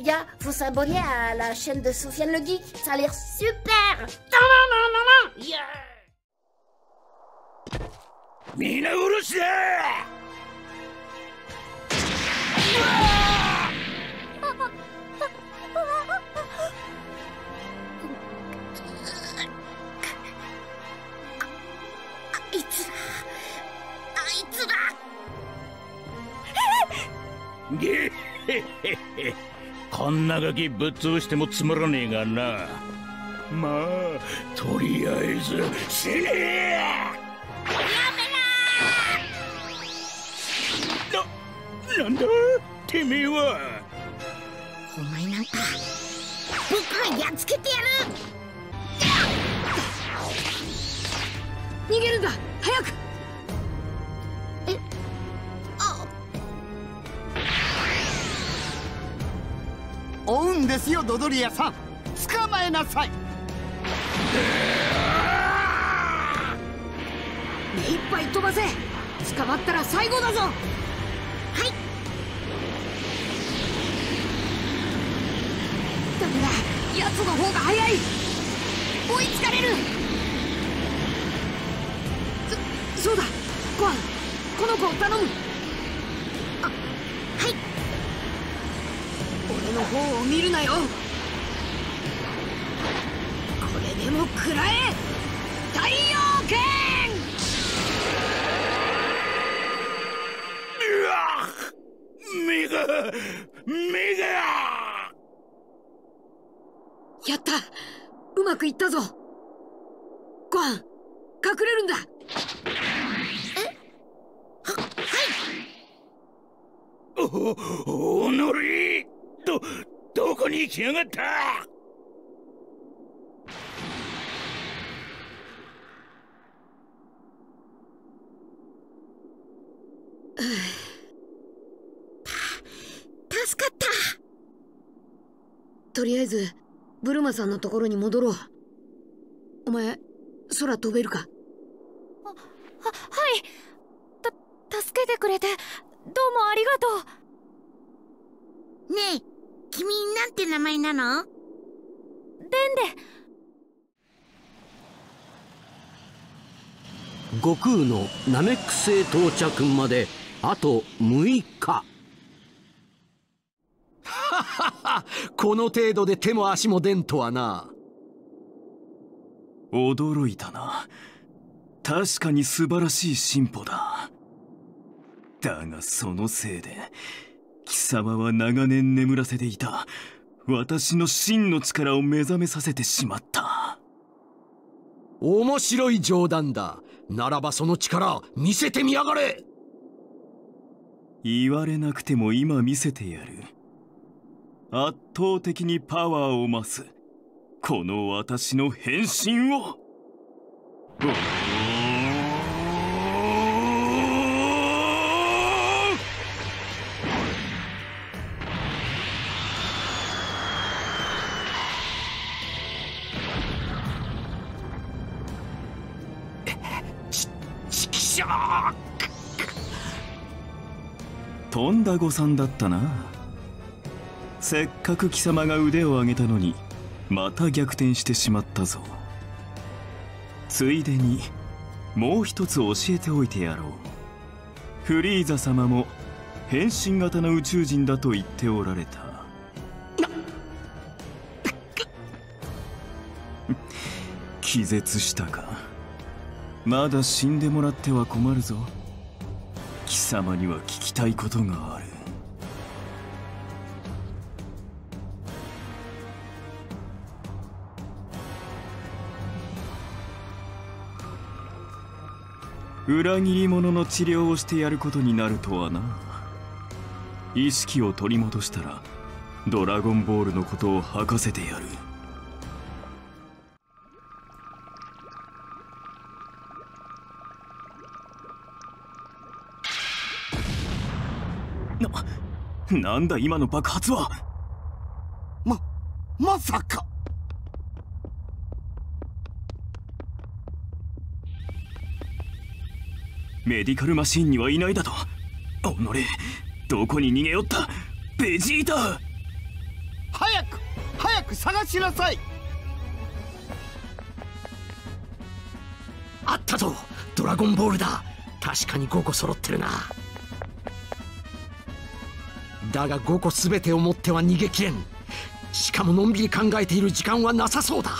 les gars, faut s'abonner à la chaîne de Sofiane le Geek. Ça a l'air super. 皆殺しだあいつら、あいつら。ゲッヘッヘッヘ こんなガキぶっ潰してもつまらねえがな。まあとりあえず死ね！えななんだ？てめえは！お前なんか、僕がやっつけてやる。逃げるんだ！早く追うんですよドドリアさん。捕まえなさい。目いっぱい飛ばせ。捕まったら最後だぞ。はい。ダメだ。奴の方が早い。追いつかれる。そそうだ。ゴアンこの子を頼むあ、はい。俺の方を見るなよ。これでも食らえ。太陽剣。うわ目が目がやった。うまくいったぞ。ゴアン隠れるんだ。おおのりどどこに行きやがった？助かった。とりあえずブルマさんのところに戻ろう。お前空飛べるか？ははい。た助けてくれてどうもありがとう。ねえ、君なんて名前なの？デンデ。悟空のナメック星到着まであと6日。この程度で手も足も出んとはな。驚いたな。確かに素晴らしい進歩だ。だがそのせいで貴様は長年眠らせていた。私の真の力を目覚めさせてしまった。面白い冗談だ。ならばその力見せてみやがれ。言われなくても今見せてやる。圧倒的にパワーを増す。この私の変身をんだ誤算だったな。せっかく貴様が腕を上げたのにまた逆転してしまったぞ。ついでにもう一つ教えておいてやろう。フリーザ様も変身型の宇宙人だと言っておられた。気絶したか。まだ死んでもらっては困るぞ。貴様には聞きたいことがある。裏切り者の治療をしてやることになるとはな。意識を取り戻したらドラゴンボールのことを吐かせてやる。ななんだ今の爆発は。ままさか。メディカルマシーンにはいないだと。おのれどこに逃げよった。ベジータ。探しなさい。あったぞ。ドラゴンボールだ。確かに5個揃ってるなだが5個全てを持っては逃げきれん。しかものんびり考えている時間はなさそうだ。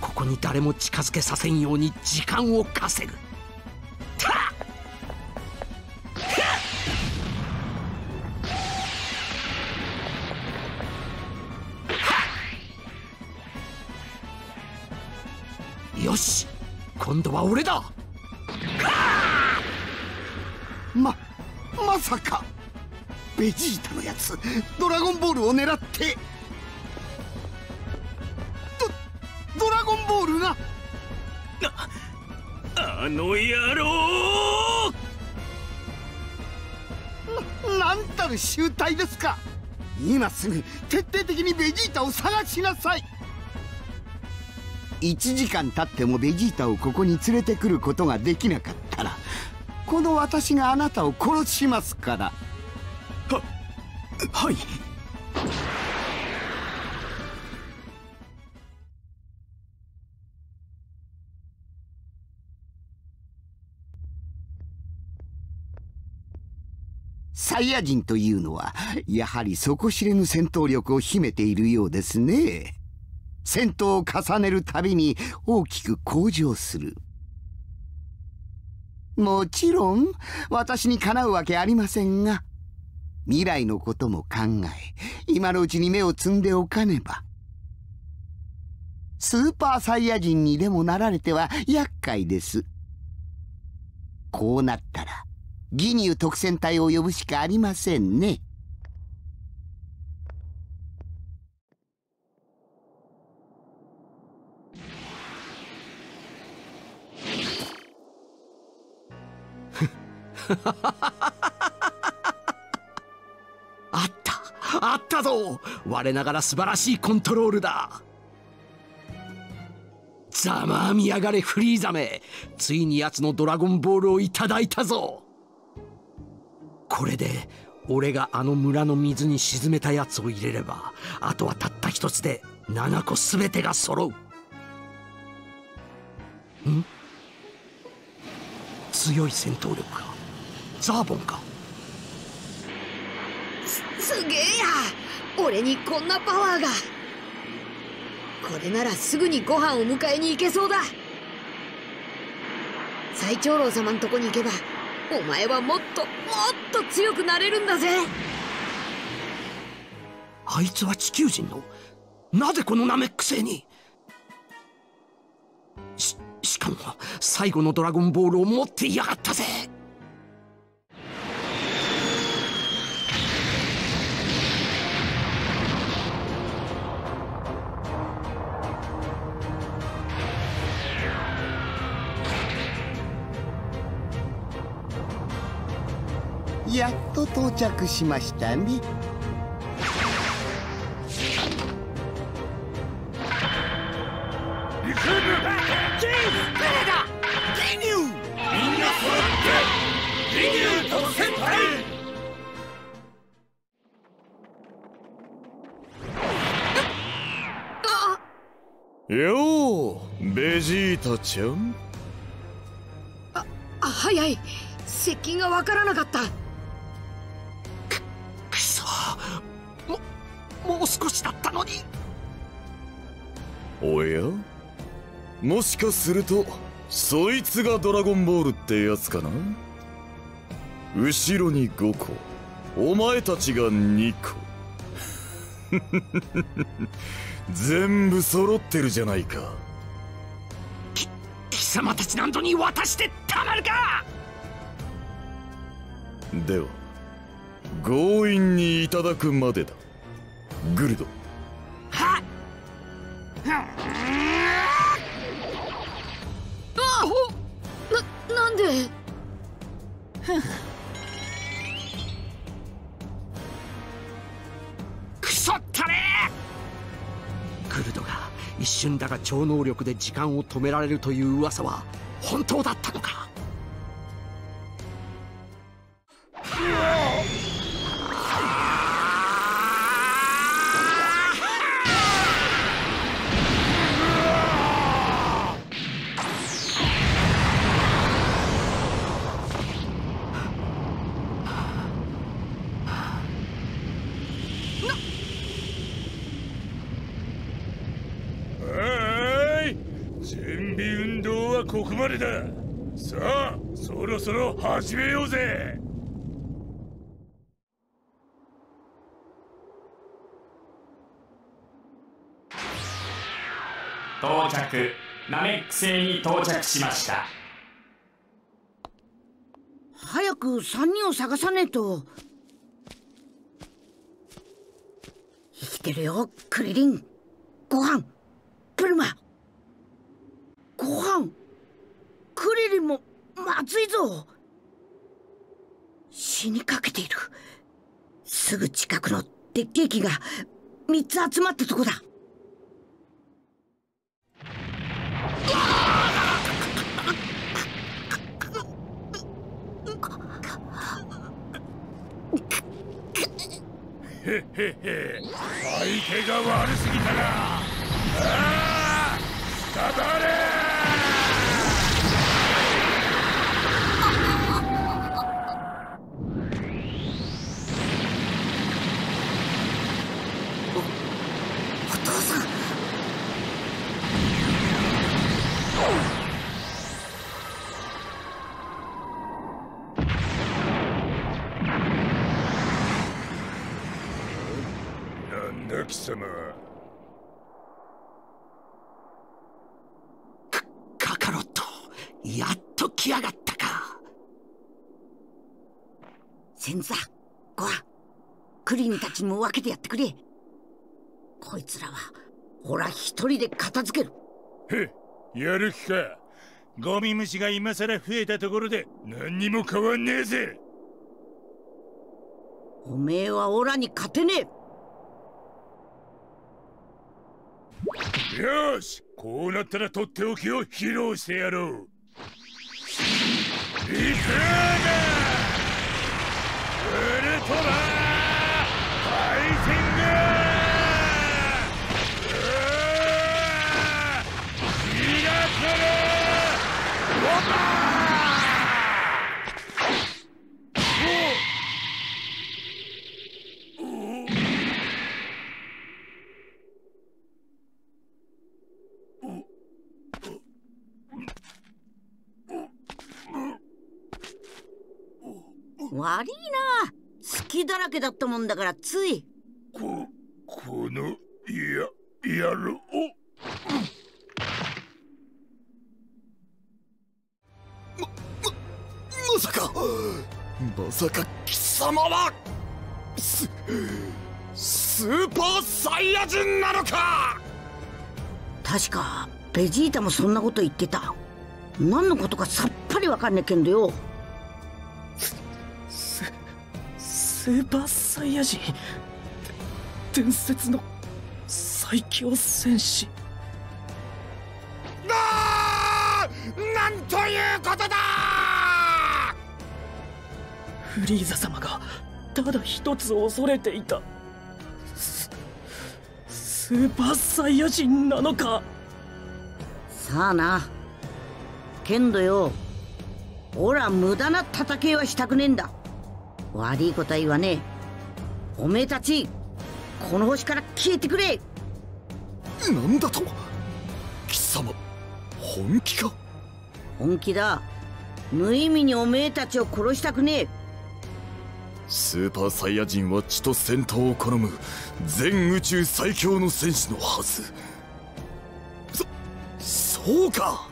ここに誰も近づけさせんように時間を稼ぐ。よし今度は俺だ。ままさか。ベジータのやつドラゴンボールを狙ってドドラゴンボールがあの野郎！ななんたる集体ですか。今すぐ徹底的にベジータを探しなさい。1時間経ってもベジータをここに連れてくることができなかったらこの私があなたを殺しますから。ははい。サイヤ人というのはやはり底知れぬ戦闘力を秘めているようですね。戦闘を重ねるたびに大きく向上する。もちろん私にかなうわけありませんが未来のことも考え今のうちに目を摘んでおかねば。スーパーサイヤ人にでもなられては厄介です。こうなったらギニュー特戦隊を呼ぶしかありませんね。あ ったぞ。我ながら素晴らしいコントロールだ。ざまあみやがれフリーザめついに奴のドラゴンボールをいただいたぞ。これで俺があの村の水に沈めたやつを入れればあとはたった一つで7個全てが揃う。ん？強い戦闘力か。ザーボンか。すすげえや。俺にこんなパワーが。これならすぐにご飯を迎えに行けそうだ。最長老様んとこに行けばお前はもっともっと強くなれるんだぜ。あいつは地球人の？なぜこのナメック星に？ししかも最後のドラゴンボールを持っていやがったぜ。やっと到着しました。ねようベジータちゃん。あ早い。接近がわからなかったもしかするとそいつがドラゴンボールってやつかな？後ろに5個。お前たちが2個。全部揃ってるじゃないか。貴様たちなんぞに渡してたまるか！では強引にいただくまでだ。グルド。はっ！ななんで？クソったれグルドが一瞬だが超能力で時間を止められるという噂は本当だったのか？までださあそろそろ始めようぜ。到着。ナメック星に到着しました。早く三人を探さねえと。生きてるよクリリン。ご飯。プルマご飯クリリンもまずいぞ。死にかけている。すぐ近くの鉄ケーキが3つ集まったとこだ。へへへ。相手が悪すぎたな。ああただれ。先座ご飯クリンたちにも分けてやってくれ。こいつらはほら一人で片付ける。へやる気か。ゴミ虫が今さら増えたところで何にも変わんねえぜ。おめえはオラに勝てねえ。よしこうなったらとっておきを披露してやろう。リクートラファイティングミラクルボンバ悪いな。好きだらけだったもんだからつい。ここのややろう。まさかまさか貴様はススーパーサイヤ人なのか？確かベジータもそんなこと言ってた。何のことかさっぱりわかんねえけんどよスーパーサイヤ人。伝説の最強戦士。なんということだ！フリーザ様がただ一つ恐れていた。ススーパーサイヤ人なのか？さあな。けんどよ。おら無駄な戦いはしたくねえんだ悪いことは言わねえおめえたちこの星から消えてくれ。なんだと貴様本気か？本気だ。無意味におめえたちを殺したくねえ。スーパーサイヤ人は血と戦闘を好む全宇宙最強の戦士のはず。そそうか。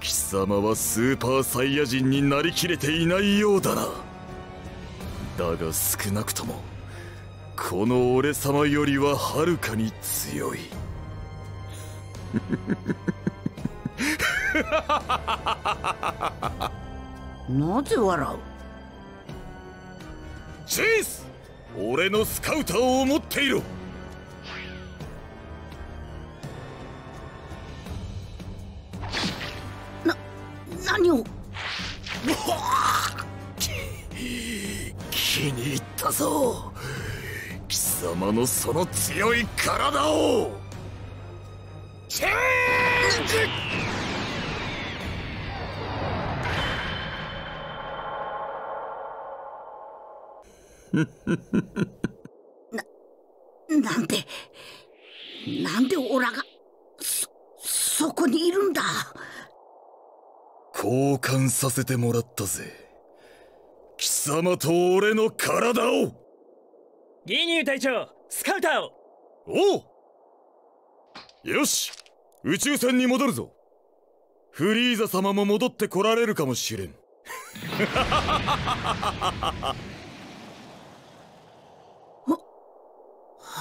貴様はスーパーサイヤ人になりきれていないようだなだが少なくともこの俺様よりははるかに強い。なぜ笑う？チェイス！俺のスカウターを持っていろ様のその強い体を。チェンジ。なんでなんでオラがそそこにいるんだ？交換させてもらったぜ。貴様と俺の体を。ギニュー隊長スカウターを。おう。よし宇宙船に戻るぞ。フリーザ様も戻ってこられるかもしれん。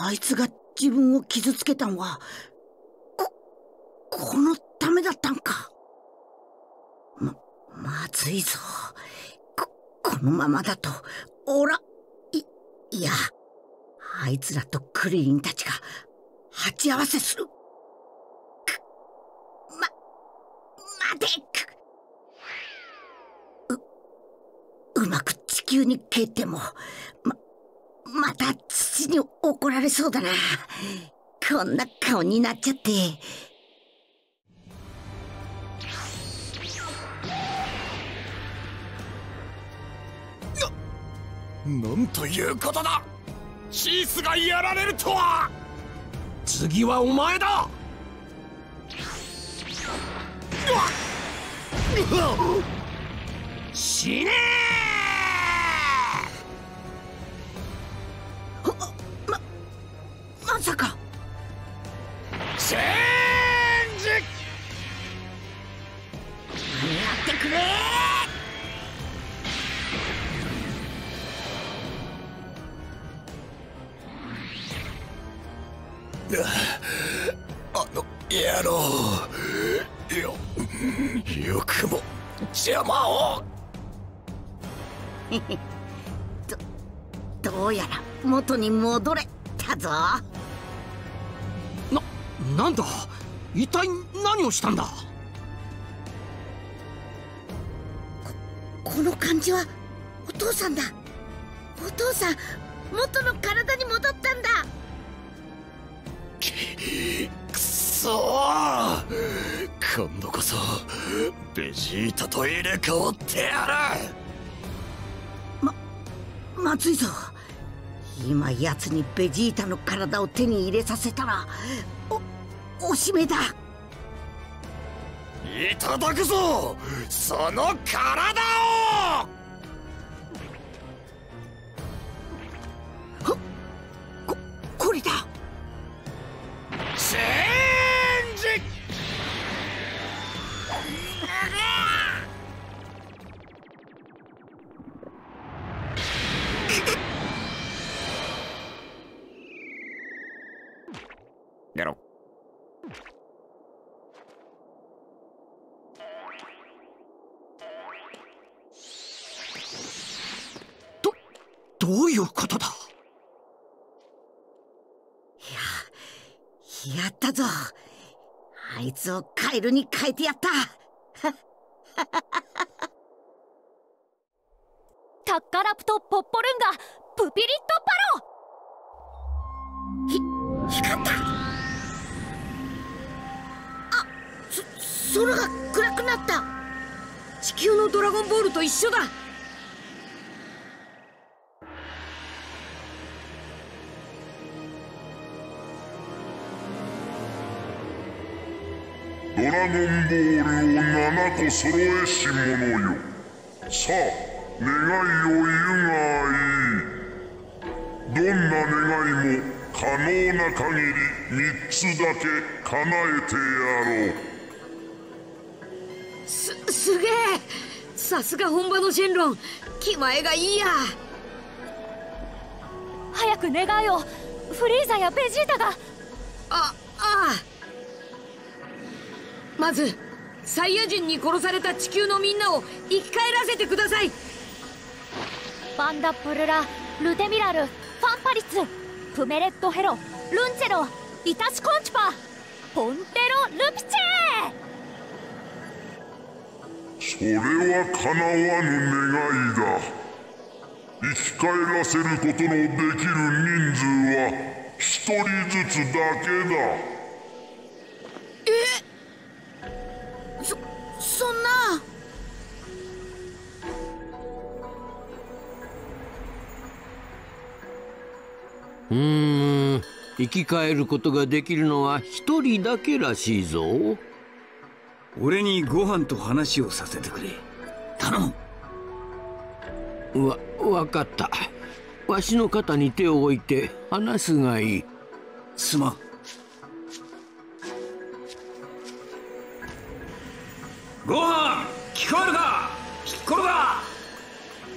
あいつが自分を傷つけたんはここのためだったんか。ままずいぞ。ここのままだとおらいいやあいつらとクリリンたちが鉢合わせする。くま待てううまく地球に帰ってもままた父に怒られそうだな。こんな顔になっちゃって。なんということだ。シースがやられるとは。次はお前だ。死ねに戻れたぞ。ななんだ？一体何をしたんだ？この感じはお父さんだ。お父さん元の体に戻ったんだ。くそー。今度こそベジータと入れ替わってやままずいぞ今奴にベジータの体を手に入れさせたらおおしめだ。いただくぞ。その体を。つをカエルに変えてやった。タッカラプトポッポルンガプピリットひ光った。あそ空が暗くなった。地球のドラゴンボールと一緒だドラゴンボールを7個揃えし者よ。さあ願いを言うがいい。どんな願いも可能な限り3つだけ叶えてやろう。すすげえ。さすが本場のシェンロン。気前がいいや。早く願いを。フリーザやベジータが。あああまずサイヤ人に殺された地球のみんなを生き返らせてください。バンダプルラルテミラルファンパリツプメレットヘロルンチェロイタチコンチパポンテロルピチそれは叶わぬ願いだ。生き返らせることのできる人数は一人ずつだけだそそんな。うーん。生き返ることができるのは一人だけらしいぞ。俺にご飯と話をさせてくれ。頼む。わ分かった。わしの肩に手を置いて話すがいい。すまんご飯聞こえるか？ピッコロだ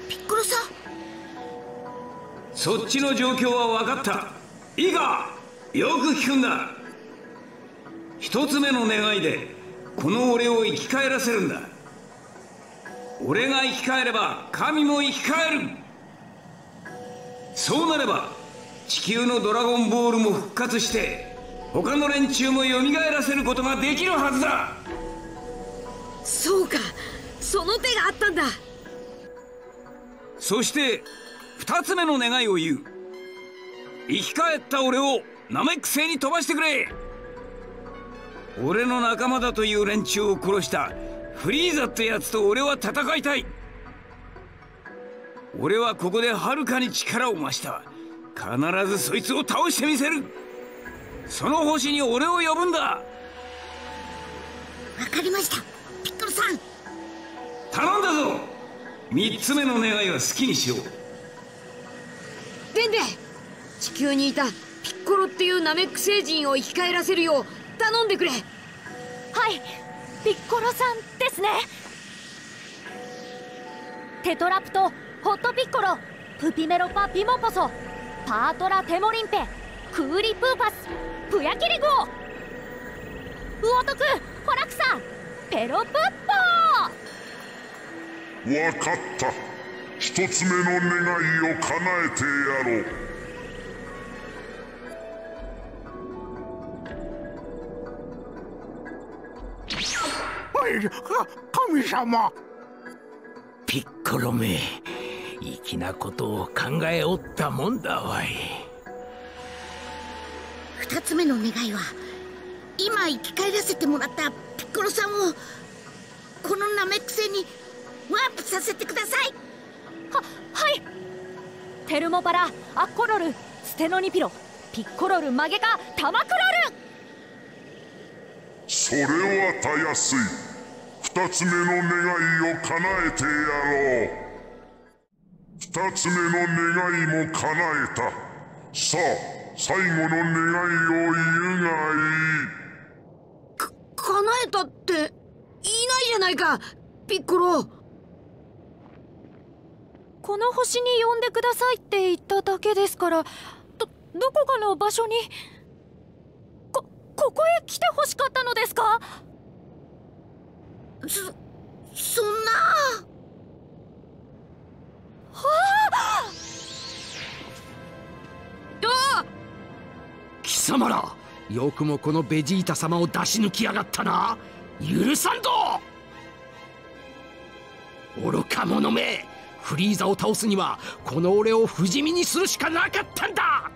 ピッコロさん。そっちの状況は分かった。いいか？よく聞くんだ。一つ目の願いでこの俺を生き返らせるんだ。俺が生き返れば神も生き返る。そうなれば地球のドラゴンボールも復活して他の連中も蘇らせることができるはずだそうか。その手があったんだ。そして二つ目の願いを言う。生き返った俺をナメック星に飛ばしてくれ。俺の仲間だという連中を殺したフリーザってやつと俺は戦いたい。俺はここではるかに力を増した。必ずそいつを倒してみせる。その星に俺を呼ぶんだ。わかりましたさん頼んだぞ。三つ目の願いは好きにしよう。デンデ地球にいたピッコロっていうナメック星人を生き返らせるよう頼んでくれ。はいピッコロさんですね。テトラプトホットピッコロプピメロパピモポソパートラテモリンペクーリプーパスプヤキリゴウオトクホラクサペロプッポわかった。一つ目の願いを叶えてやろう。神様。ピッコロめ粋なことを考えおったもんだわい。二つ目の願いは今生き返らせてもらったピッコロさんをこのナメック星にワープさせてください。ははい。テルモパラアッコロルステノニピロピッコロルマゲカタマクロル。それはたやすい。二つ目の願いを叶えてやろう。二つ目の願いも叶えた。さあ最後の願いを言うがいい。か叶えたっていないじゃないか。ピッコロ。この星に呼んでくださいって言っただけですからどどこかの場所に。こここへ来てほしかったのですか？そそんな。はあ！どう？貴様らよくもこのベジータ様を出し抜きやがったな。許さんぞ愚か者め！フリーザを倒すにはこの俺を不死身にするしかなかったんだ！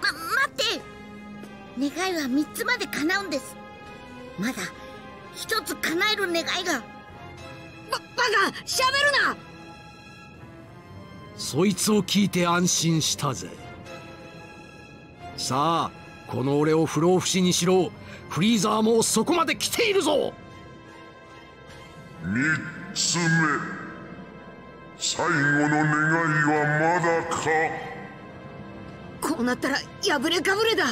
ま待って！願いは3つまで叶うんです。まだ一つ叶える願いが。ババカしゃべるな！そいつを聞いて安心したぜさあこの俺を不老不死にしろ。フリーザーもそこまで来ているぞ。三つ目。最後の願いはまだか？こうなったら破れかぶれだ。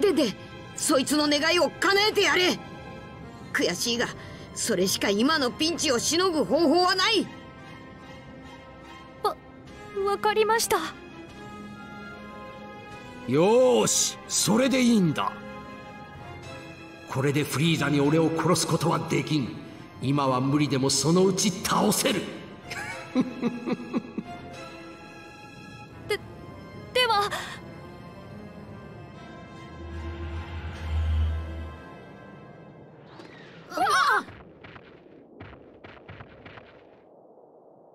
ででそいつの願いを叶えてやれ。悔しいがそれしか今のピンチをしのぐ方法はない。わわかりましたよしそれでいいんだ。これでフリーザに俺を殺すことはできん。今は無理でもそのうち倒せる。ででは。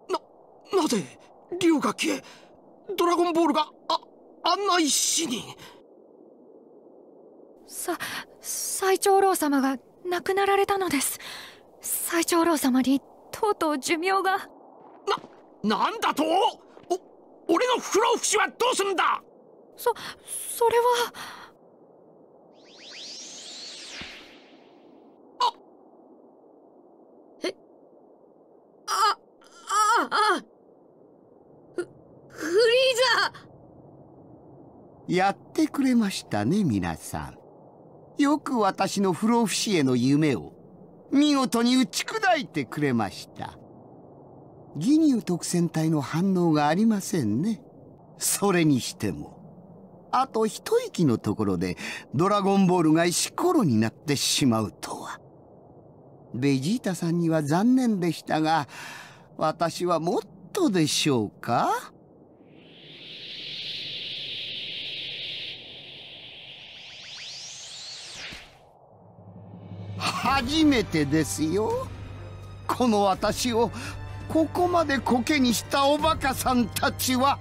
ななぜ竜が消えドラゴンボールがああんな石に。さ最長老様が亡くなられたのです。最長老様にとうとう寿命が。ななんだと？お俺の不老不死はどうすんだ？そそれは。えあああ。フフリーザやってくれましたね皆さん。よく私の不老不死への夢を見事に打ち砕いてくれました。ギニュー特戦隊の反応がありませんね。それにしても。あと一息のところでドラゴンボールが石ころになってしまうとは。ベジータさんには残念でしたが私はもっとでしょうか？初めてですよ。この私をここまでコケにしたおバカさんたちは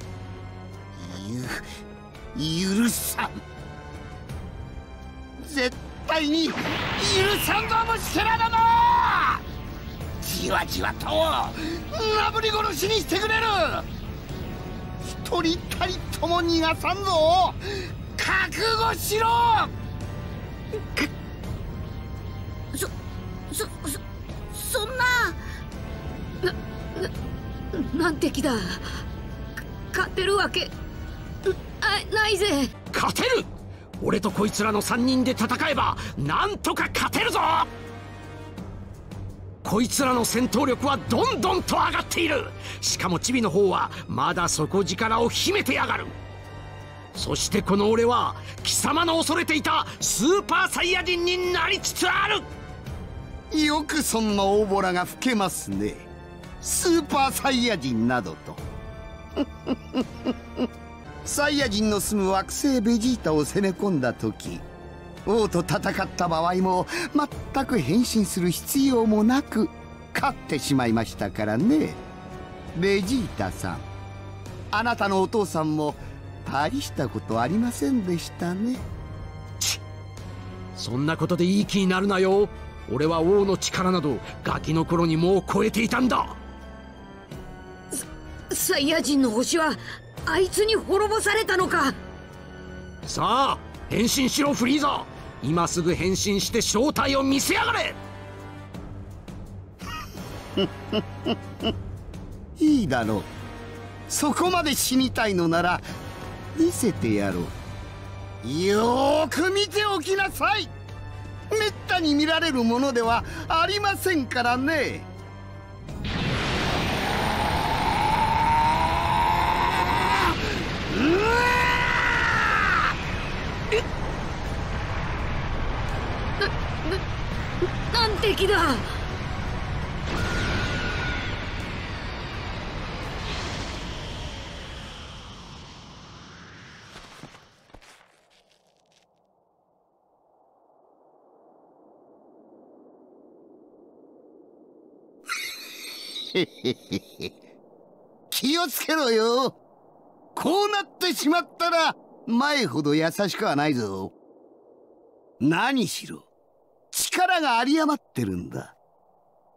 ゆ許さん。絶対に許さんぞ虫けらどもじわじわとなぶり殺しにしてくれる。一人たりとも逃がさんぞ。覚悟しろ。そそそんな。なななんて気だ。勝てるわけ。あないぜ。勝てる。俺とこいつらの3人で戦えばなんとか勝てるぞ。こいつらの戦闘力はどんどんと上がっている。しかもチビの方はまだ底力を秘めてやがる。そしてこの俺は貴様の恐れていたスーパーサイヤ人になりつつある。よくそんな大ボラが吹けますね。スーパーサイヤ人などと。サイヤ人の住む惑星ベジータを攻め込んだ時王と戦った場合も全く変身する必要もなく勝ってしまいましたからね。ベジータさん。あなたのお父さんも大したことありませんでしたね。そんなことでいい気になるなよ。俺は王の力などガキの頃にもう超えていたんだ。サイヤ人の星はあいつに滅ぼされたのか。さあ変身しろフリーザ。今すぐ変身して正体を見せやがれ。いいだろう。そこまで死にたいのなら見せてやろう。よーく見ておきなさいめったに見られるものではありませんからね。ななんて気だ。気をつけろよ。こうなってしまったら前ほど優しくはないぞ。何しろ力が有り余ってるんだ。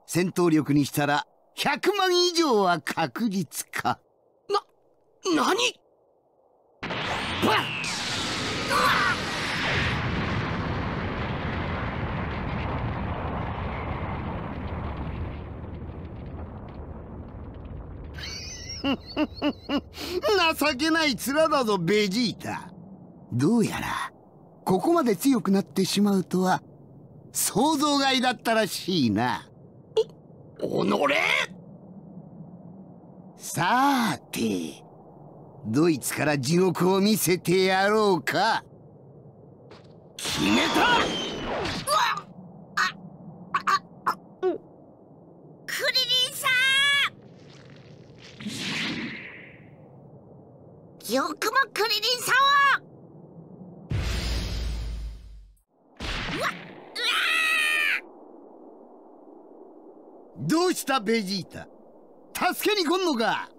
戦闘力にしたら100万以上は確実か。な何？ばっ情けない面だぞベジータ。どうやらここまで強くなってしまうとは想像外だったらしいな。おのれ。さーてドイツから地獄を見せてやろうか。決めたクリリンさんよくもクリリンさんをうわどうしたベジータ。助けに来んのか。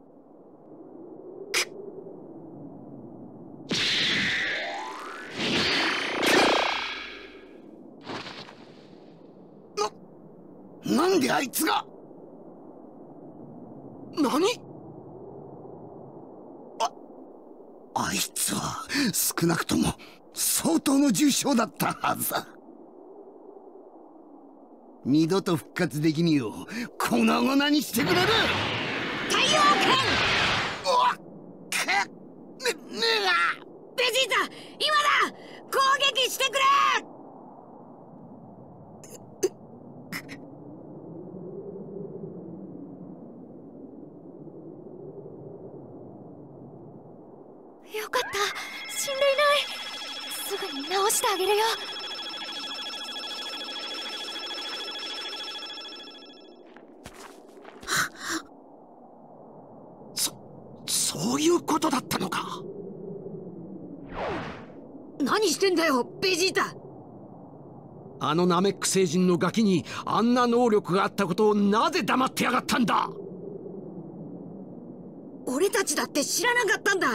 な、なんであいつが？何あ、ああいつは少なくとも相当の重傷だったはずだ。二度と復活できぬよう粉々にしてくれる！太陽おっ！くねねが！ベジータ今だ！攻撃してくれよかった死んでいないすぐに治してあげるよ。そそういうことだったのか。何してんだよベジータ。あのナメック星人のガキにあんな能力があったことをなぜ黙ってやがったんだ。俺たちだって知らなかったんだ。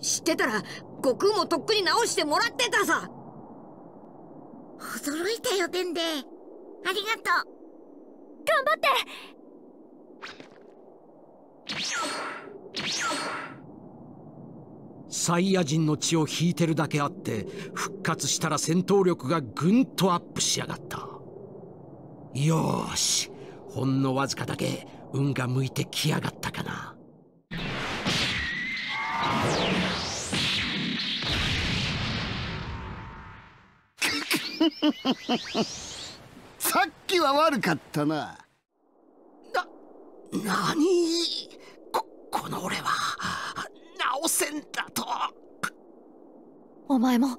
知ってたら悟空もとっくに直してもらってたさ驚いたよデンデ。ありがとう。頑張って。サイヤ人の血を引いてるだけあって復活したら戦闘力がぐんとアップしやがった。よーしほんのわずかだけ運が向いてきやがったかな さっきは悪かったな。なにここの俺は直せんだと。お前も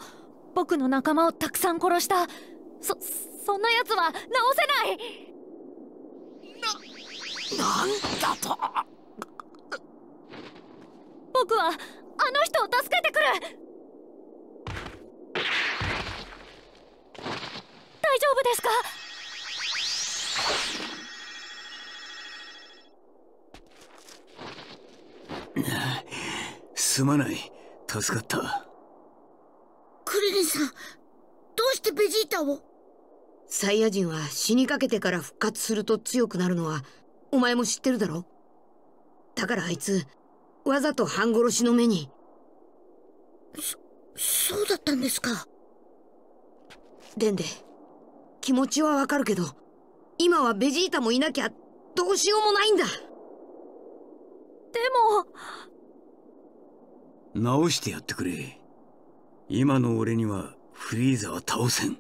僕の仲間をたくさん殺した。そそんな奴は直せない。なんだと。僕はあの人を助けてくる丈夫ですか？すまない。助かった。クリリンさんどうしてベジータを？サイヤ人は死にかけてから復活すると強くなるのはお前も知ってるだろ？だからあいつわざと半殺しの目に。そそうだったんですか。デンデ気持ちはわかるけど今はベジータもいなきゃどうしようもないんだ。でも。直してやってくれ。今の俺にはフリーザは倒せん。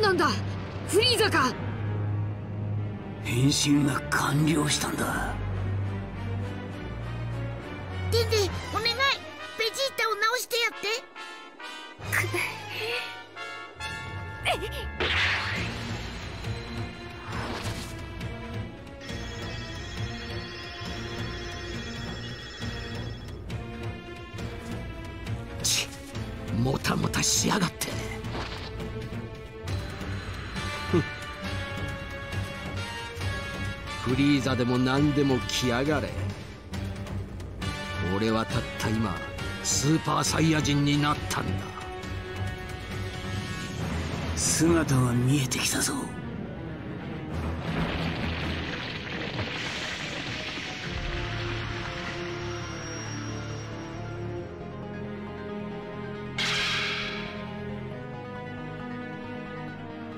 ななんだ？フリーザか？変身が完了したんだデンデお願い。ベジータを直してやって。ちもたもたしやがって。フリーザでも何でも来やがれ。俺はたった今スーパーサイヤ人になったんだ。姿が見えてきたぞ。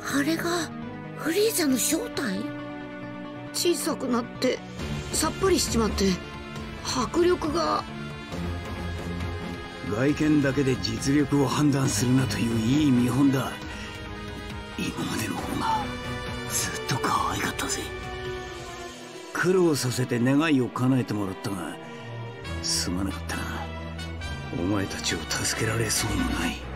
あれがフリーザの正体？小さくなってさっぱりしちまって迫力が。外見だけで実力を判断するなといういい見本だ。今までの方がずっと可愛かったぜ。苦労させて願いを叶えてもらったがすまなかったな。お前たちを助けられそうもない。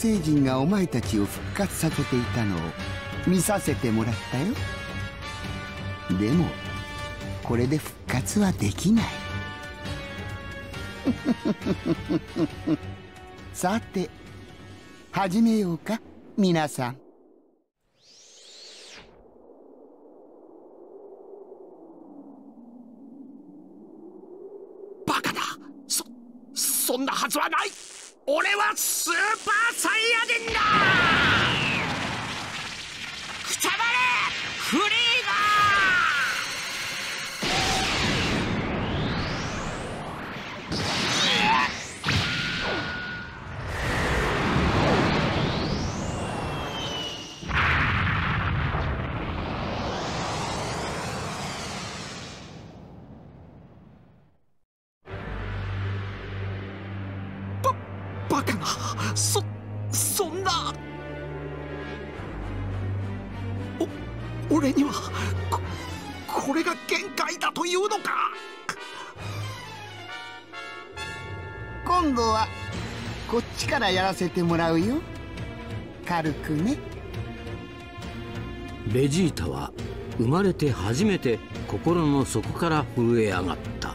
星人がお前たちを復活させていたのを見させてもらったよ。でもこれで復活はできない。さて始めようか皆さん。バカだ。そそんなはずはない。俺はスーパーサイヤ人だ！らやらせてもらうよ。軽くね。ベジータは生まれて初めて心の底から震え上がった。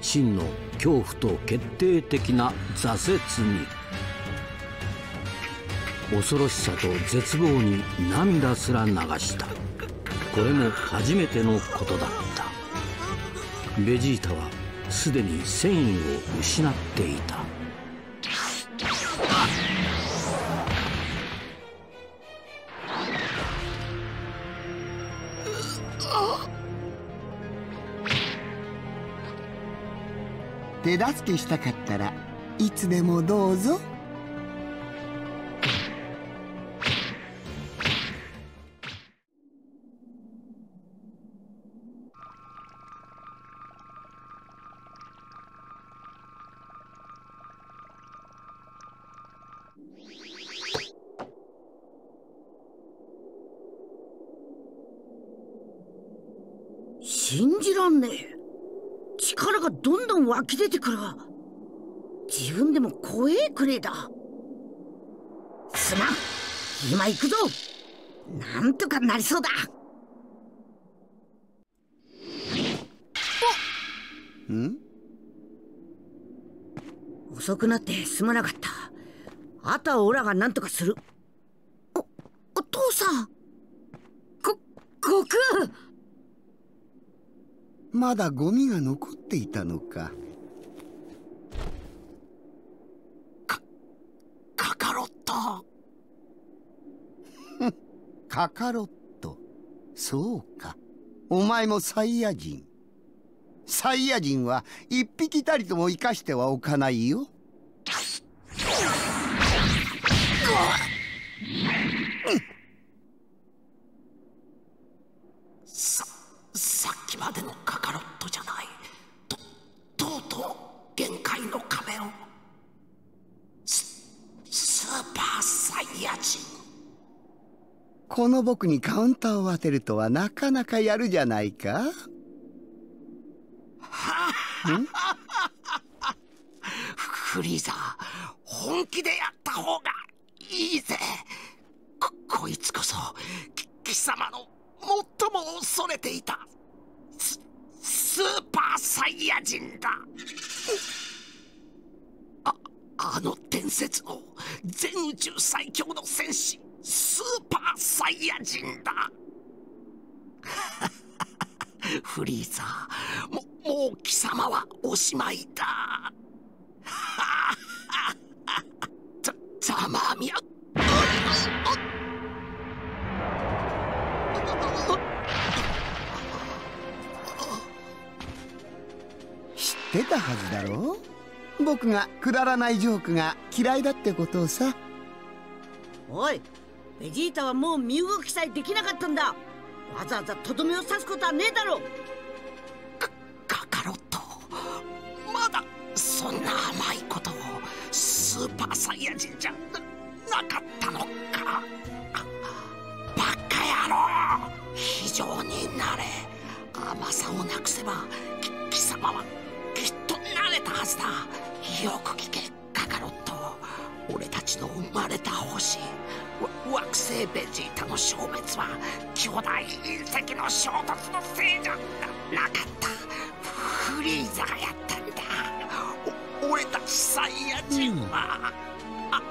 真の恐怖と決定的な挫折に。恐ろしさと絶望に涙すら流した。これも初めてのことだった。ベジータはすでに戦意を失っていた。手助けしたかったらいつでもどうぞ。き出てくるわ。自分でも怖えくれえだ。すまん。今行くぞ。なんとかなりそうだ。ん？遅くなってすまなかった。あとはオラが何とかする。お父さん。こ悟空。まだゴミが残っていたのかカカロットカカロット。そうか。お前もサイヤ人。サイヤ人は一匹たりとも生かしてはおかないよ。この僕にカウンターを当てるとはなかなかやるじゃないか。フリーザ本気でやった方がいいぜ。ここいつこそ貴様の最も恐れていたススーパーサイヤ人だああの伝説の全宇宙最強の戦士。スーパーサイヤ人だ。フリーザももう貴様はおしまいだ。ざざまあみや。知ってたはずだろ？う僕がくだらないジョークが嫌いだってことをさ。おいベジータはもう身動きさえできなかったんだ。わざわざとどめを刺すことはねえだろカカロットまだそんな甘いことをスーパーサイヤ人じゃななかったのか。バカ野郎。非常になれ。甘さをなくせば貴様はきっと慣れたはずだ。よく聞けカカロット。俺たちの生まれた星。わ惑星ベジータの消滅は巨大隕石の衝突のせいじゃななかった。フリーザがやったんだ。お俺たちサイヤ人は、あ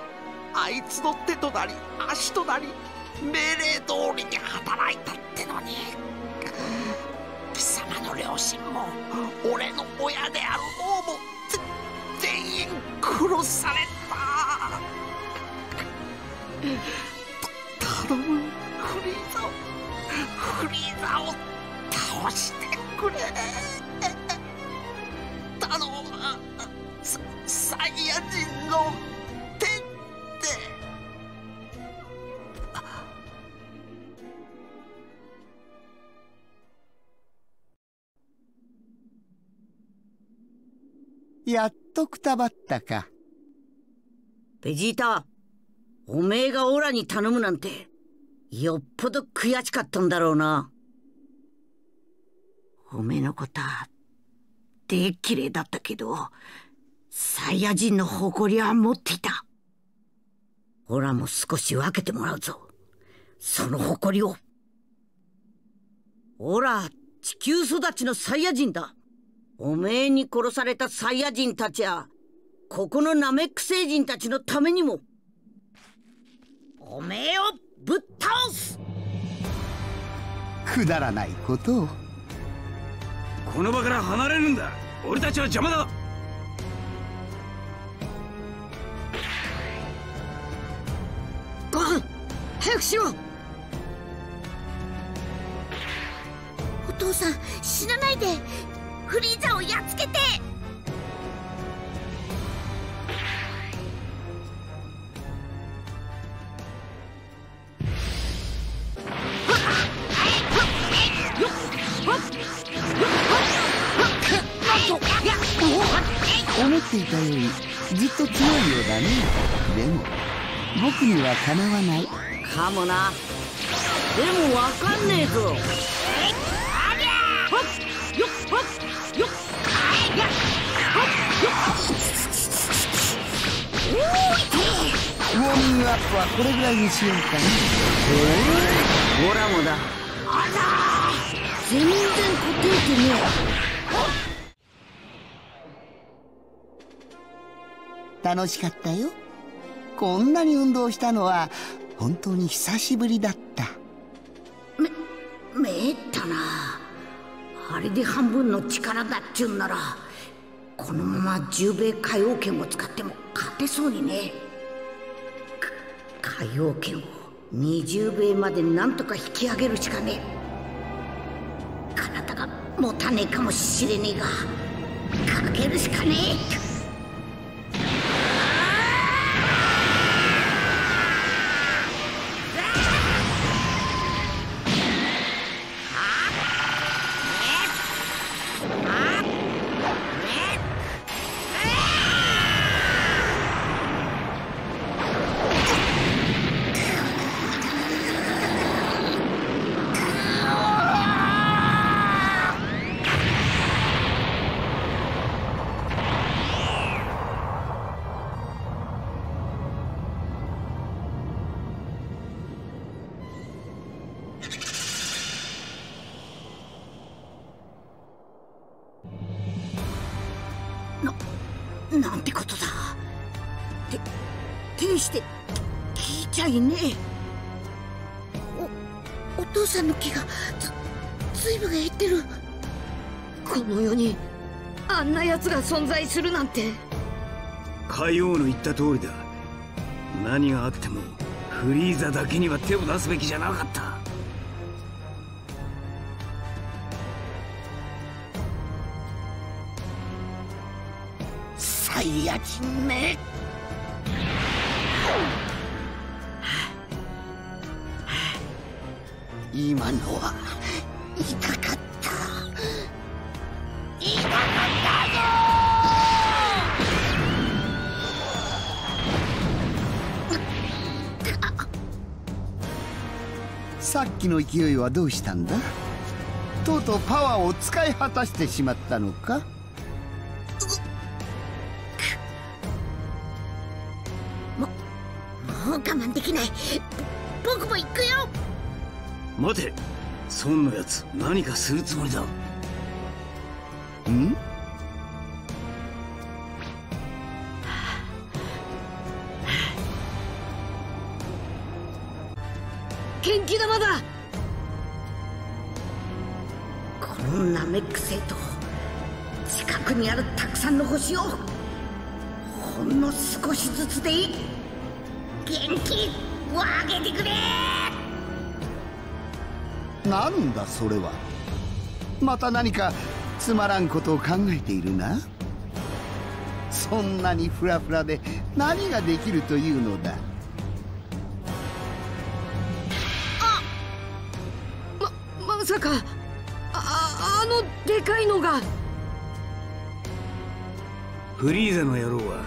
あいつの手となり足となり命令通りに働いたってのに。貴様の両親も俺の親である王も全員殺された頼むフリーザをフリーザを倒してくれ頼むササイヤ人の手って。やっとくたばったか。ベジータおめえがオラに頼むなんてよっぽど悔しかったんだろうな。おめえのことはで綺麗だったけどサイヤ人の誇りは持っていた。オラも少し分けてもらうぞ。その誇りを。オラ地球育ちのサイヤ人だ。おめえに殺されたサイヤ人たちやここのナメック星人たちのためにも。おめえをぶっ倒す。くだらないことを。この場から離れるんだ。俺たちは邪魔だ。ご飯早くしろ。お父さん死なないで。フリーザをやっつけていたよりずっと強いようだね。でも僕にはかなわない。かもな。でもわかんねえぞ。ウォーミングアップはこれぐらいにしようかねオラもだ。全然答えてね楽しかったよ。こんなに運動したのは本当に久しぶりだった。えめったな。あれで半分の力だっちゅうんならこのまま十兵衛海王拳を使っても勝てそうにね。か海王拳を20兵衛までなんとか引き上げるしかね。え体が持たねえかもしれねえがかけるしかねえなんてことだ。ててして聞いちゃいねえ。お父さんの気がずずいぶん減ってる。この世にあんな奴が存在するなんて。海王の言った通りだ。何があってもフリーザだけには手を出すべきじゃなかった。サイヤ人め今のは痛かった。痛かったさっきの勢いはどうしたんだ？とうとうパワーを使い果たしてしまったのか？僕も行くよ。待て。孫のやつ何かするつもりだ。ん？なんだそれは。また何かつまらんことを考えているな？そんなにフラフラで何ができるというのだ？ままさか。ああのでかいのが。フリーザの野郎は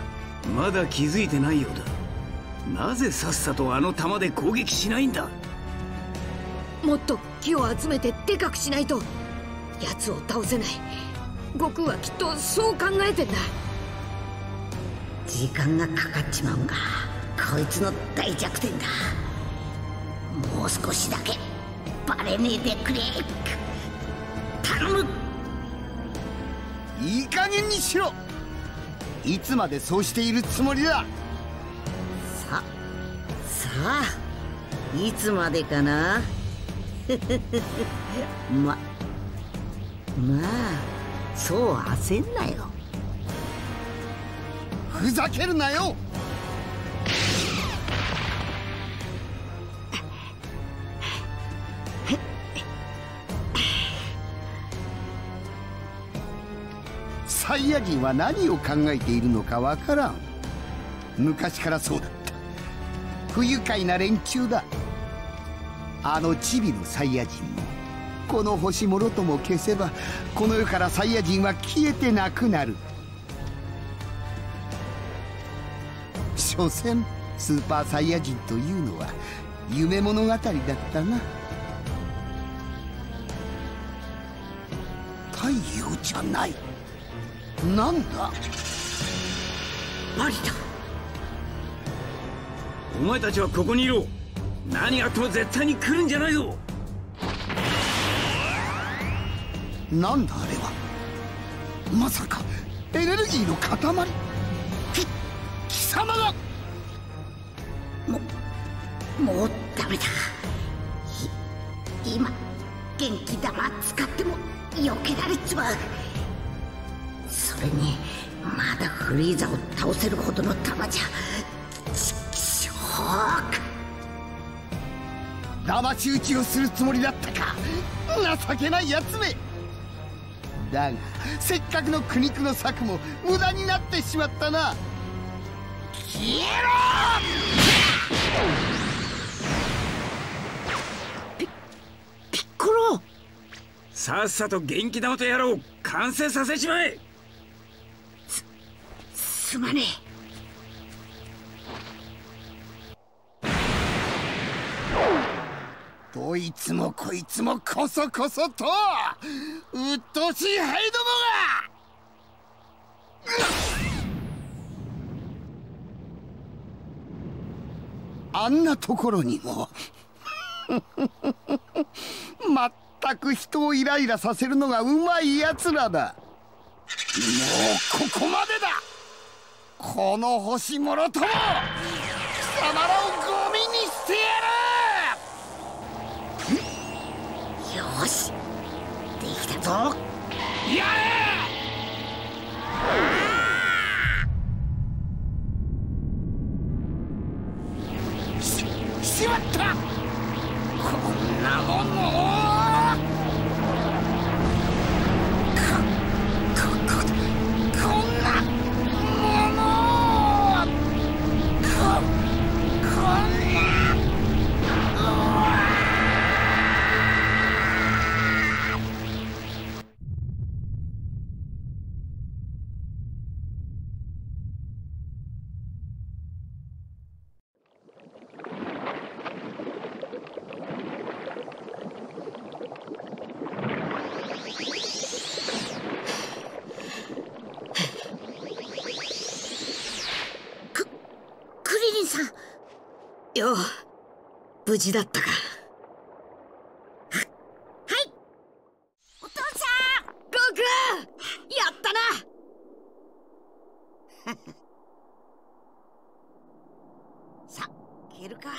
まだ気づいてないようだ。なぜさっさとあの弾で攻撃しないんだ？もっと木を集めてでかくしないと奴を倒せない。悟空はきっとそう考えてんだ。時間がかかっちまうんがこいつの大弱点だ。もう少しだけバレねえでくれ。頼む。いい加減にしろ。いつまでそうしているつもりだ。ささあいつまでかな ままあそう焦んなよ。ふざけるなよ！サイヤ人は何を考えているのかわからん。昔からそうだった。不愉快な連中だ。あのチビのサイヤ人もこの星もろとも消せばこの世からサイヤ人は消えてなくなる。所詮スーパーサイヤ人というのは夢物語だったな。太陽じゃない。なんだ？マリだお前たちはここにいろ。何があっても絶対に来るんじゃないぞ。なんだあれは。まさかエネルギーの塊。き貴様がももうダメだ。い今元気玉使っても避けられちまう。それにまだフリーザを倒せるほどの玉じゃ騙し討ちをするつもりだったか。情けないやつめ。だがせっかくの苦肉の策も無駄になってしまったな。消えろ！ピッコロ！さっさと元気玉とやろう。完成させちまえ。すすまねえどいつもこいつもこそこそとうっとうしいハイどもが。あんなところにもまったく人をイライラさせるのがうまいやつらだ。もうここまでだ。この星もろとも貴様らをゴミにしてやよし。できたぞ。やれ。ししまった。こんなものを。リリンさん。よう無事だったか。はい。お父さんやったな。さ消えるか。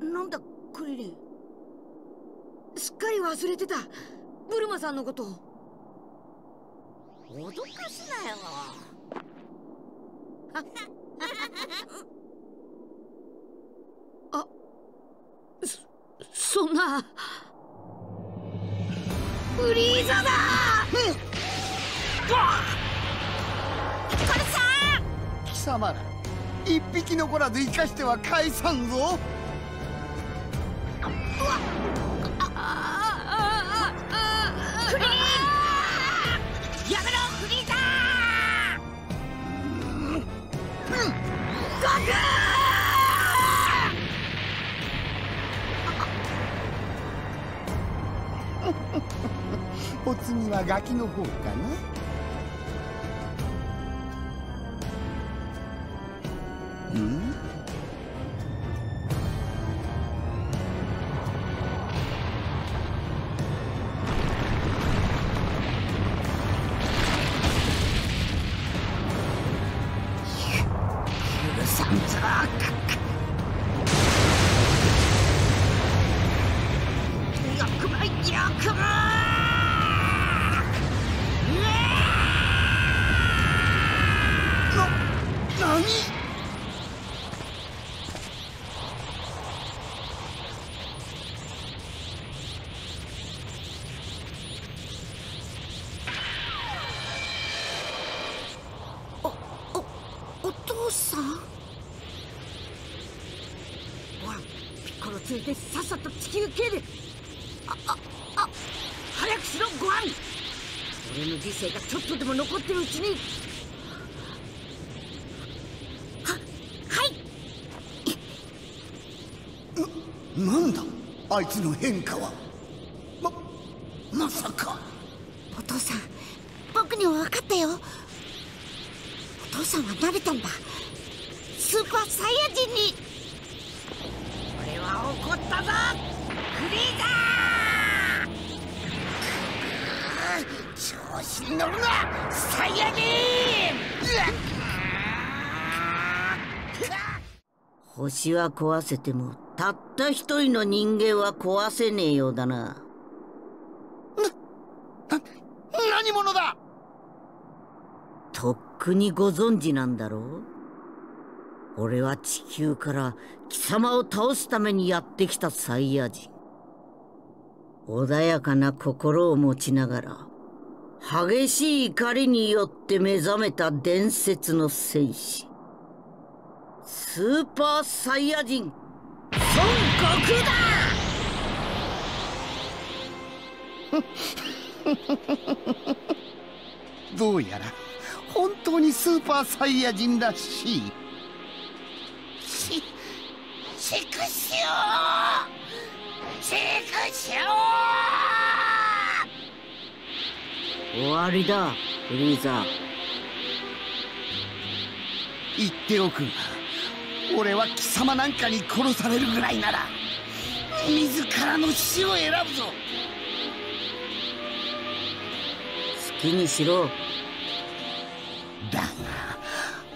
おなんだクリリン。すっかり忘れてた。ブルマさんのこと生かしては返さんぞ。クリーンやめろフリーザー。ゴ クお次はガキの方かなてさっさと地球系であああ早くしろご飯。俺の人生がちょっとでも残ってるうちに。ははい。なんだ？あいつの変化はままさかお父さん僕には分かったよお父さんは慣れたんだスーパーサイヤ人に俺は怒ったぞフリーザ調子に乗るなサイヤ人星は壊せてもたった一人の人間は壊せねえようだな何者だ？とっくにご存知なんだろう？俺は地球から貴様を倒すためにやってきたサイヤ人。穏やかな心を持ちながら激しい怒りによって目覚めた伝説の戦士スーパーサイヤ人。孫悟空だ！どうやら本当にスーパーサイヤ人らしい。しちくしょう！ちくしょ終わりだフリーザ言っておくが俺は貴様なんかに殺されるぐらいなら自らの死を選ぶぞ。好きにしろ。だが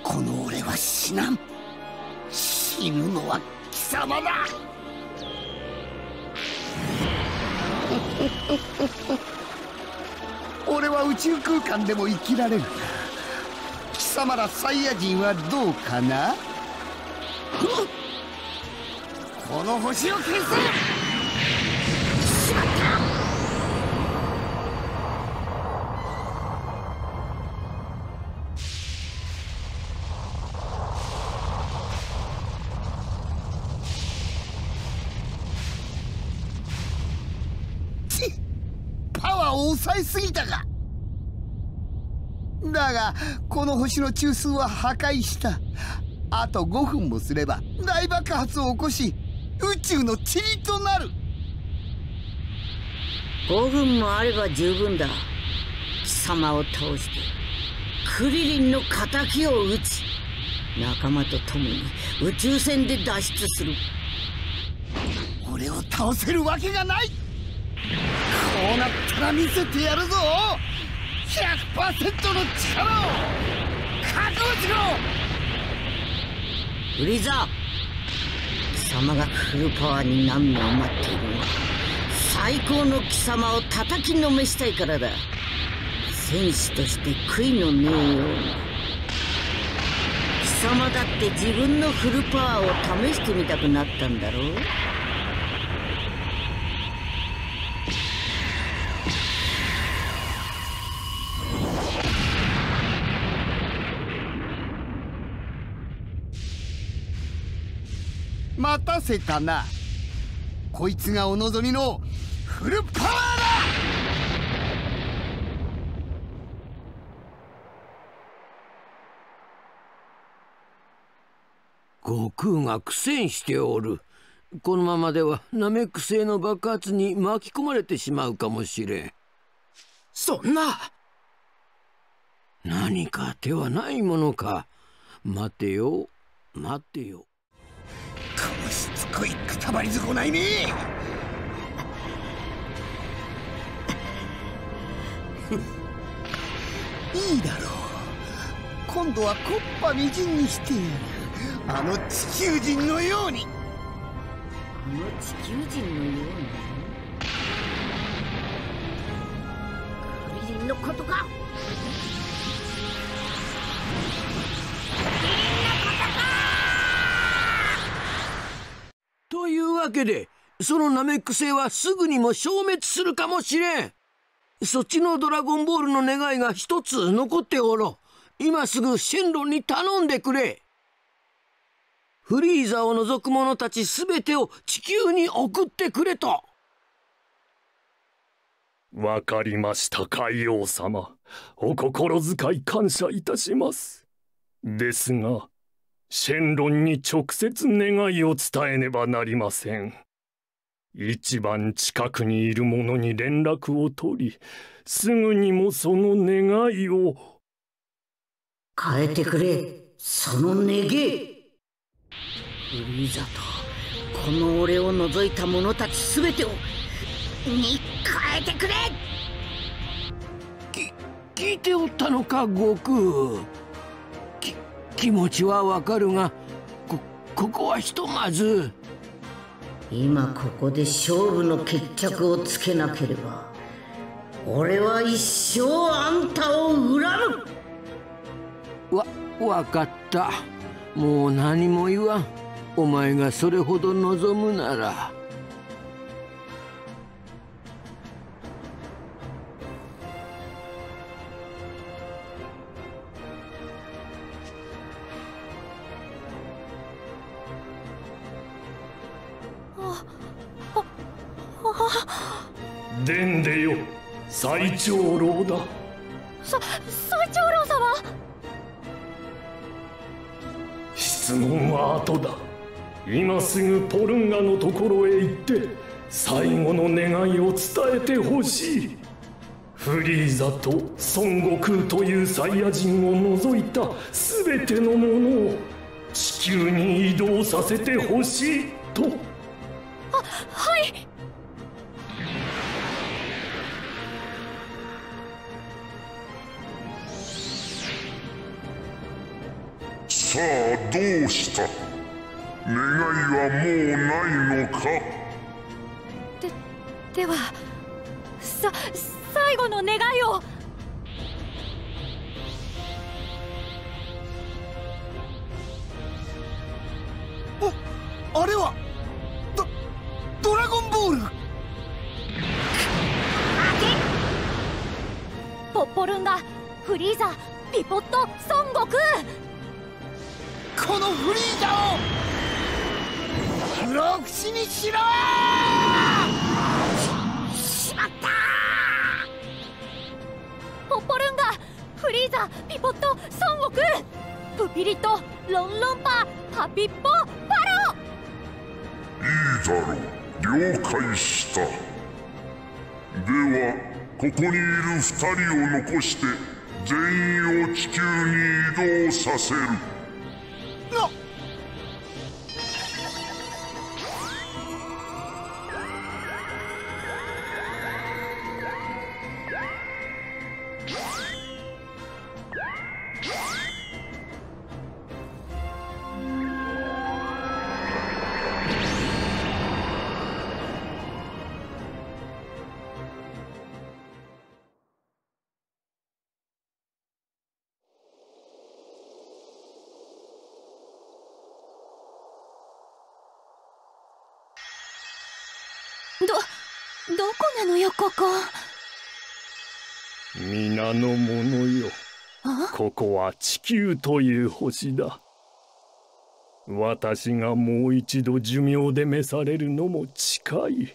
この俺は死なん。死ぬのは貴様だ。俺は宇宙空間でも生きられる。が貴様らサイヤ人はどうかな？この星を消せしまったちパワーを抑えすぎたか。だがこの星の中枢は破壊した。あと5分もすれば大爆発を起こし宇宙の塵となる。5分もあれば十分だ。貴様を倒してクリリンの敵を討ち仲間と共に宇宙船で脱出する。俺を倒せるわけがない。こうなったら見せてやるぞ。100%の力を。覚悟しろフリーザ貴様がフルパワーに何年を待っているのは最高の貴様を叩きのめしたいからだ。戦士として悔いのねえように。貴様だって自分のフルパワーを試してみたくなったんだろう。せたな。こいつがお望みのフルパワーだ。悟空が苦戦しておる。このままではナメック星の爆発に巻き込まれてしまうかもしれん。そんな。何か手はないものか。待てよ待てよこいくたばり損ないめいいだろう。今度はコッパみじんにしてやる。あの地球人のように。あの地球人のようにクリリンのことか。というわけでそのナメック星はすぐにも消滅するかもしれん。そっちのドラゴンボールの願いが一つ残っておろう。今すぐシェンロンに頼んでくれ。フリーザを除く者たち全てを地球に送ってくれと。わかりました海王様。お心遣い感謝いたします。ですがシェンロンに直接願いを伝えねばなりません。一番近くにいる者に連絡を取りすぐにもその願いを。変えてくれ。その願い。フリーザとこの俺を除いた者たち全てをに変えてくれ。き聞いておったのか悟空。き気持ちはわかるがこここはひとまず今ここで勝負の決着をつけなければ俺は一生あんたを恨む。わわかった。もう何も言わん。お前がそれほど望むならでんでよ最長老だ。さ最長老様？質問は後だ。今すぐポルンガのところへ行って最後の願いを伝えてほしい。フリーザと孫悟空というサイヤ人を除いた全てのものを地球に移動させてほしいとさあどうした？願いはもうないのか？でではさ最後の願いを。おあれはドドラゴンボール？ポッポルンガフリーザピポット孫悟空このフリーザを不老不死にしろ!しまった!ポッポルンガフリーザピポット孫悟空!プピリットロンロンパパピッポパいいだろう。了解した。ではここにいる二人を残して全員を地球に移動させるどどこなのよここ。皆の者よ。ここは地球という星だ。私がもう一度寿命で召されるのも近い。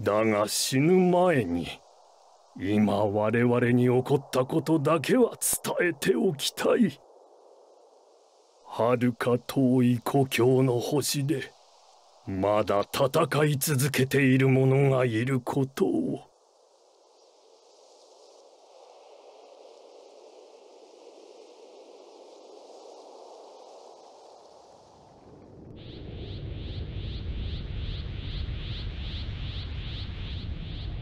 だが死ぬ前に今我々に起こったことだけは伝えておきたい。はるか遠い故郷の星でまだ戦い続けている者がいることを。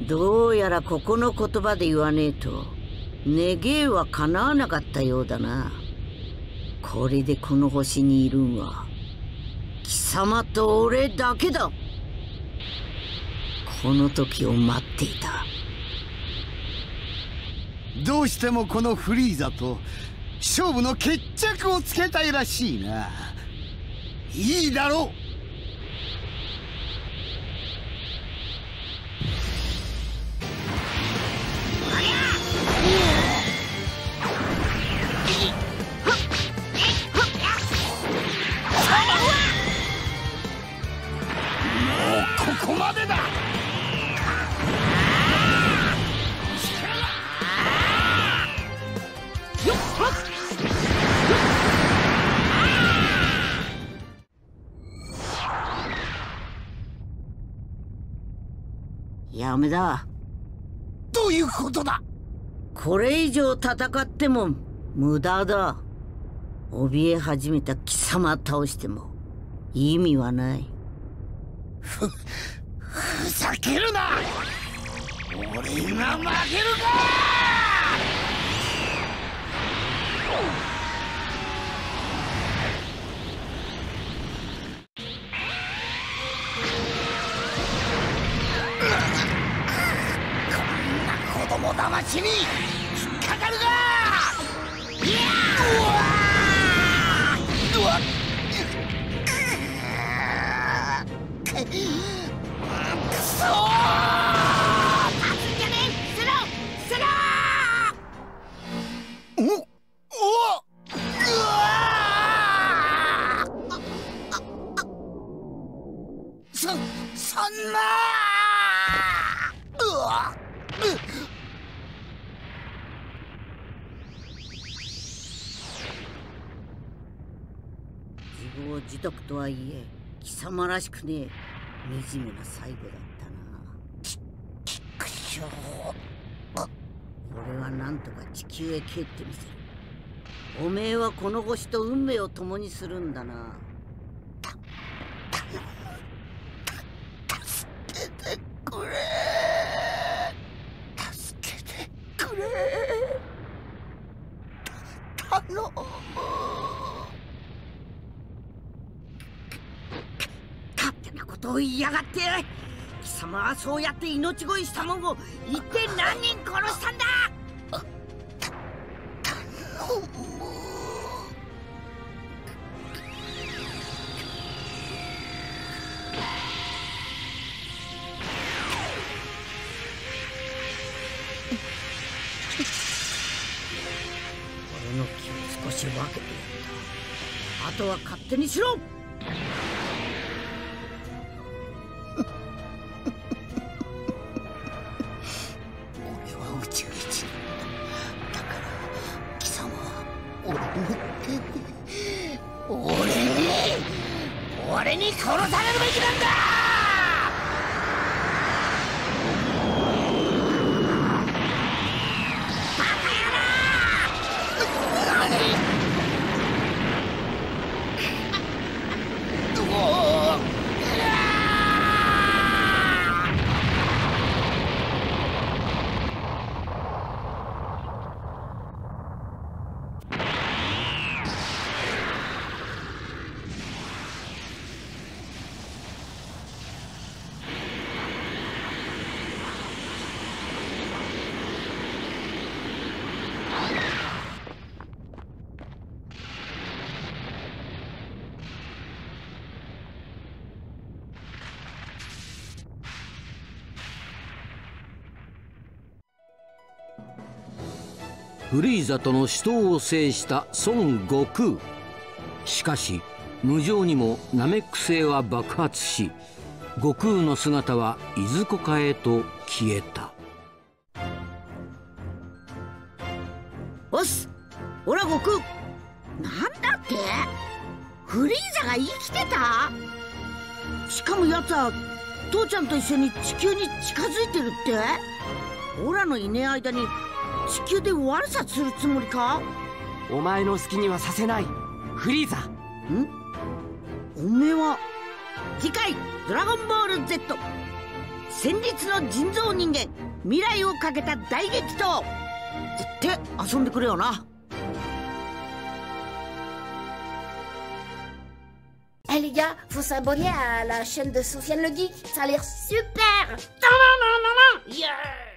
どうやらここの言葉で言わねえと願えは叶わなかったようだなこれでこの星にいるんは貴様と俺だけだ。この時を待っていた。どうしてもこのフリーザと勝負の決着をつけたいらしいな。いいだろう。こまでだ。やめだ。どういうことだ？これ以上戦っても無駄だ。怯え始めた貴様倒しても意味はない 避けるな！俺が負けるか！こんな子供騙しに！自業自得とはいえ貴様らしくねえ。惨めな最後だった。なくしょ俺はなんとか地球へ帰ってみせる。おめえはこの星と運命を共にするんだな。助けてくれ。助けてくれ。勝手なことを言いやがって。様はそうやって命乞いしたもんを一体何人殺したんだ？俺の気を少し分けてやったあとは勝手にしろ俺に殺されるべきなんだフリーザとの死闘を制した孫悟空。しかし無情にもナメック星は爆発し悟空の姿はいずこかへと消えた。おっすオラ悟空。なんだって？フリーザが生きてた？しかも奴は父ちゃんと一緒に地球に近づいてるって？オラのいねえ間に地球で悪さするつもりかお前の好きにはさせないフリーザんおめえは次回「ドラゴンボール Z」戦慄の人造人間未来をかけた大激闘って遊んでくれよな Eh les gars, faut s'abonner à la chaîne de Sofiane le Geek, ça a l'air super Non, non, non, non, non Yeah